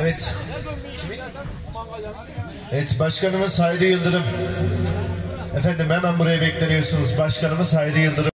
Evet. Evet başkanımız Hayri Yıldırım. Efendim hemen buraya bekleniyorsunuz. Başkanımız Hayri Yıldırım.